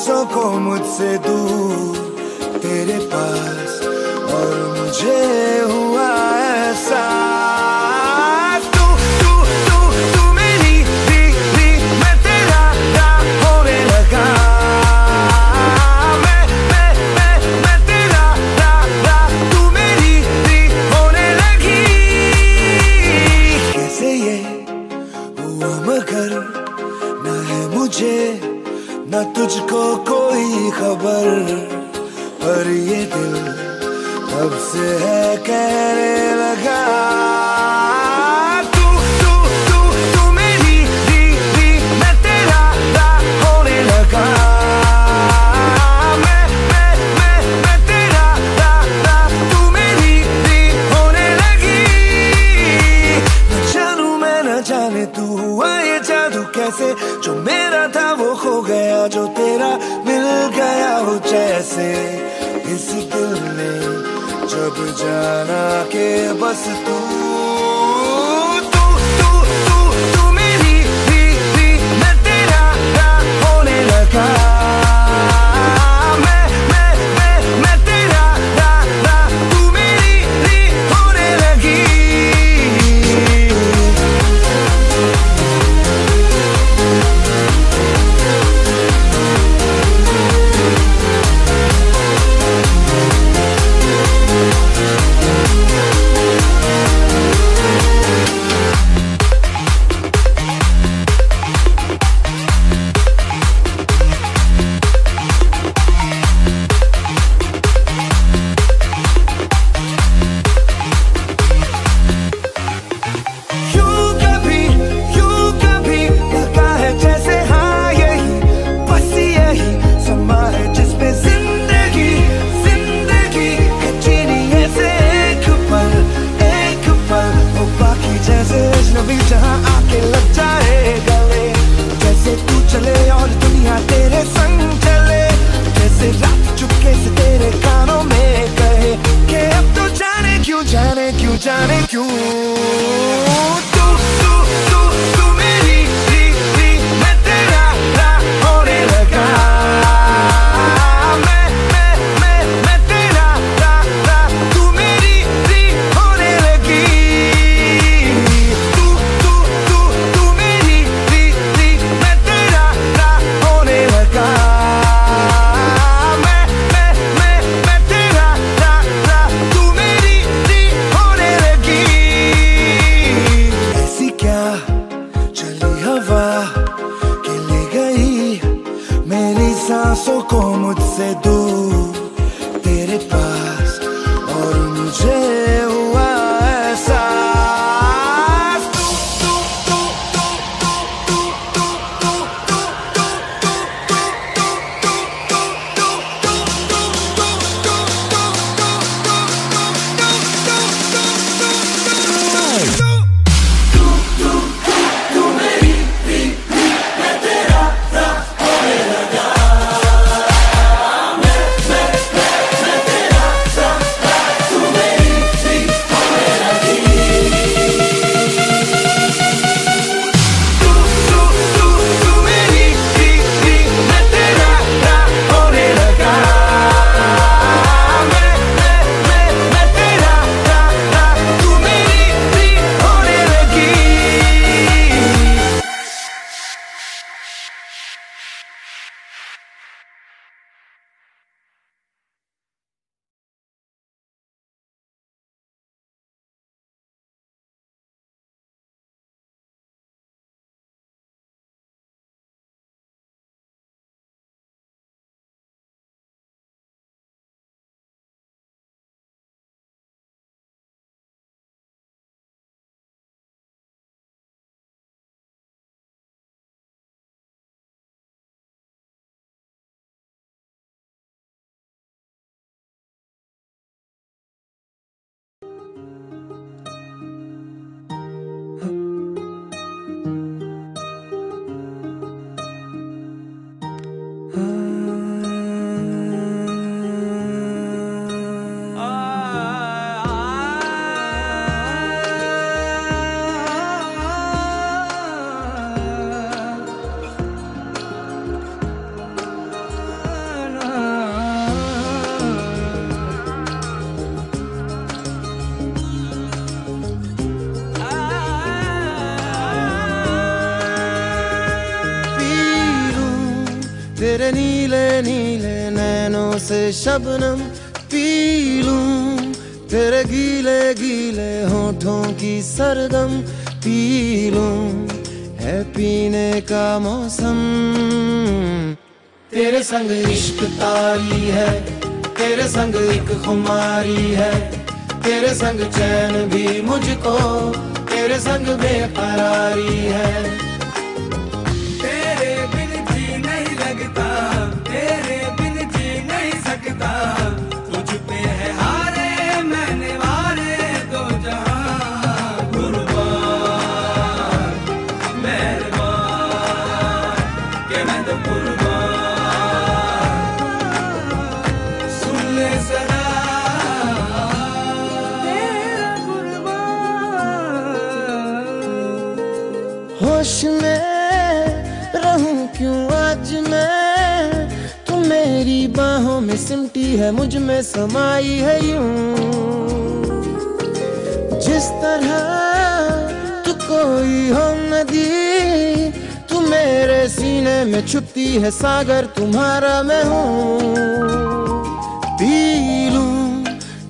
सांसों को मुझसे दूर तेरे पास और मुझे हूँ। você sou como te seduz. नीले नीले नैनों से शबनम पी लूँ। तेरे गीले गीले होठों की सरगम पी लूँ। है पीने का मौसम। तेरे संग इश्क तारी है, तेरे संग एक खुमारी है। तेरे संग चैन भी मुझको, तेरे संग बेकरारी है। रहूँ क्यों आज मैं? तू मेरी बाहों में सिमटी है, मुझमें समाई है यूँ। जिस तरह तू कोई हो नदी, तू मेरे सीने में छुपती है, सागर तुम्हारा मैं हूँ। पी लूँ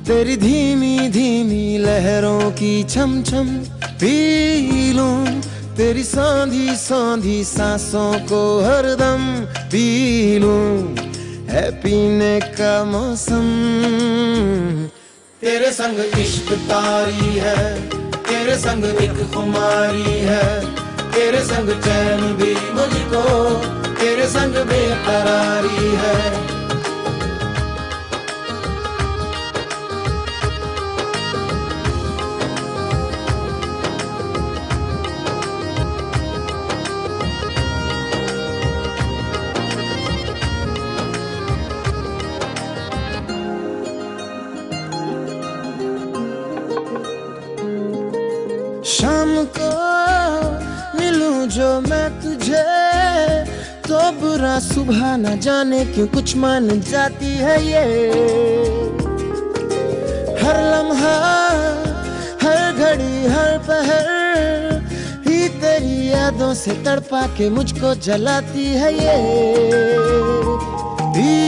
तेरी धीमी धीमी लहरों की छम छम पी लूँ तेरी सांधी सांधी सांसों को हरदम पी लूँ है पीने का मौसम। तेरे संग इश्क तारी है, तेरे संग एक खुमारी है, तेरे संग चैन भी मुझको, तेरे संग बेकरारी है। जो मैं तुझे तो बुरा सुबह न जाने क्यों कुछ मान जाती है ये? हर लम्हा, हर घड़ी, हर पहर ही तेरी यादों से तड़पा के मुझको जलाती है ये। पी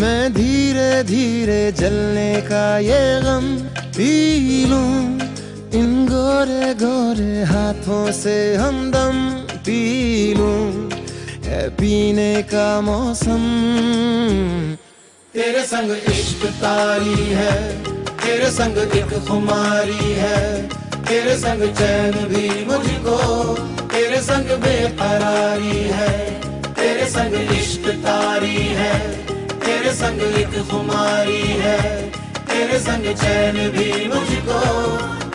मैं धीरे धीरे जलने का ये गम पी लूँ। इन गोरे गोरे हाथों से हमदम पी लूँ। है पीने का मौसम। तेरे संग इश्क तारी है, तेरे संग एक खुमारी है। तेरे संग चैन भी मुझको, तेरे संग बेकरारी है। तेरे संग इश्क तारी है, तेरे संग एक खुमारी है। तेरे संग चैन भी मुझको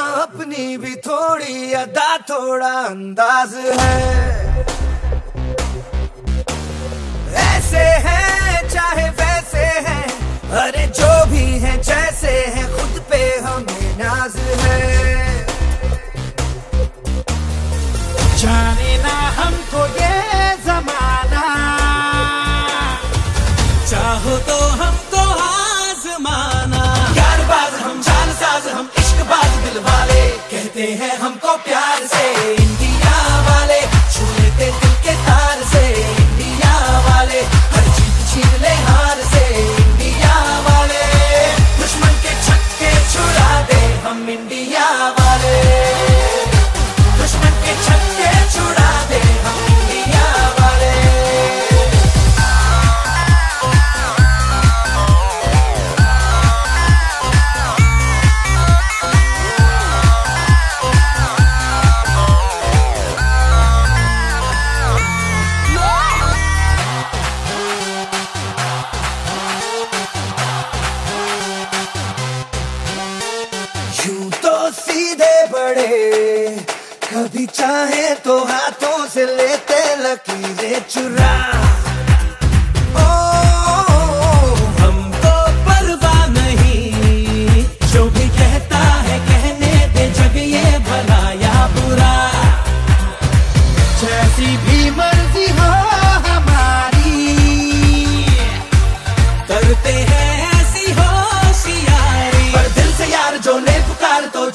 अपनी भी थोड़ी अदा, थोड़ा अंदाज है। ऐसे हैं, चाहे वैसे हैं। अरे जो भी हैं, जैसे हैं, खुद पे हमें नाज है। जाने ना हमको ये हैं हमको चुरा। हमको परवाह नहीं। जो भी कहता है कहने दे, जग ये बुरा। जैसी भी मर्ज़ी हो हमारी। करते हैं दिल से यार, जो ले पुकार तो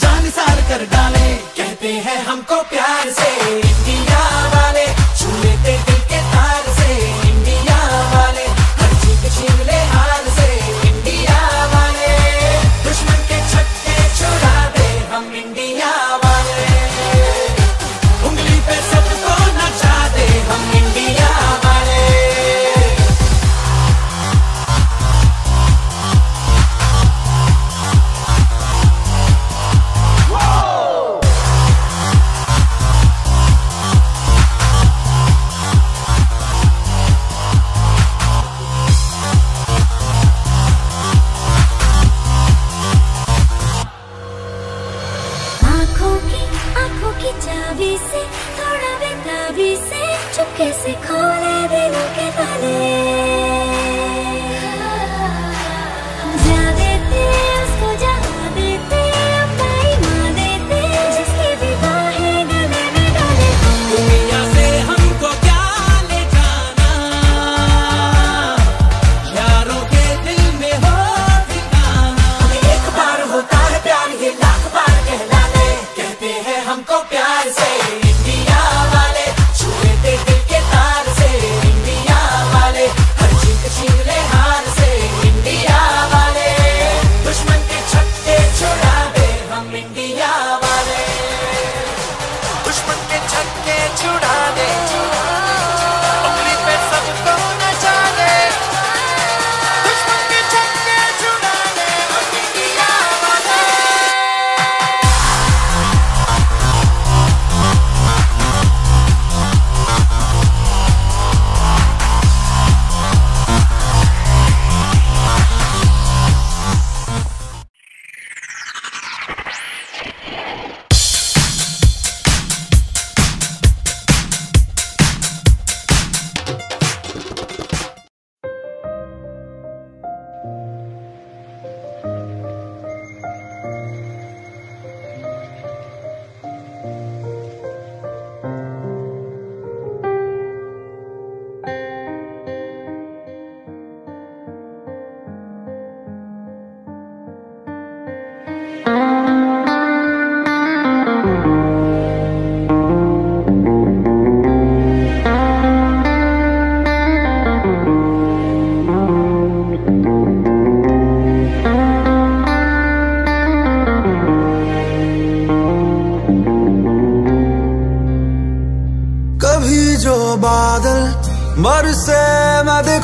कर डाले। कहते हैं हमको प्यार से।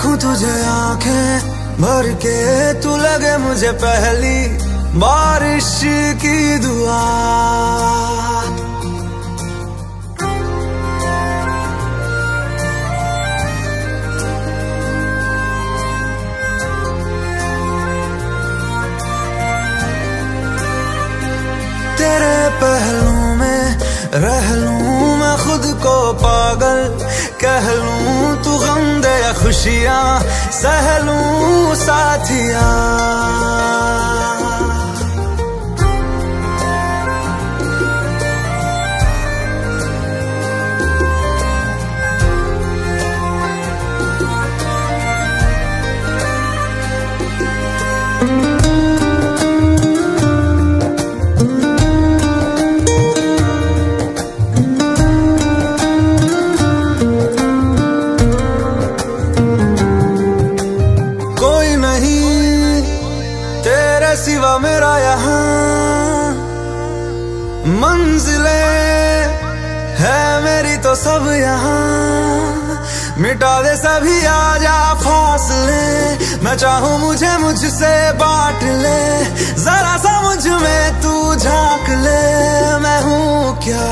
देखूँ तुझे आँखें भर के, तू लगे मुझे पहली बारिश की दुआ। तेरे पहलू में रह लू मैं खुद को पागल कह लूँ। खुशियाँ सहलूं साथियाँ। दे सभी आजा फासले मैं चाहूँ मुझे मुझसे बांट ले। जरा सा मुझमें तू झाँक ले, मैं हूँ क्या?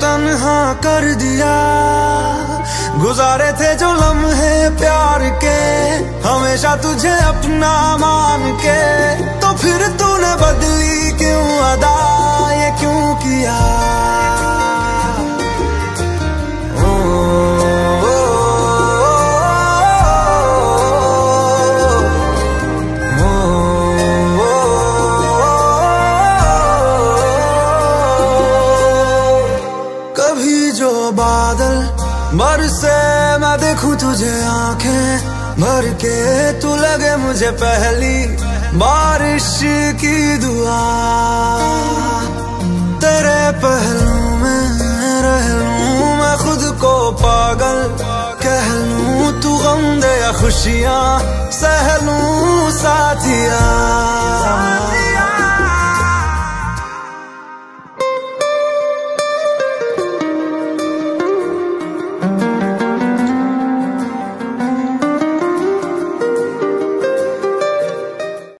तन्हा कर दिया। गुजारे थे जो लम्हे प्यार के हमेशा तुझे अपना मान के। तो फिर तूने बदली क्यों अदा? ये क्यों किया? ओ, बरसे मैं देखूँ तुझे आँखें भर के तू लगे मुझे पहली बारिश की दुआ। तेरे पहलू में रह लूँ मैं खुद को पागल, कह लूँ तू गम दे खुशियाँ, सह लूँ साथिया।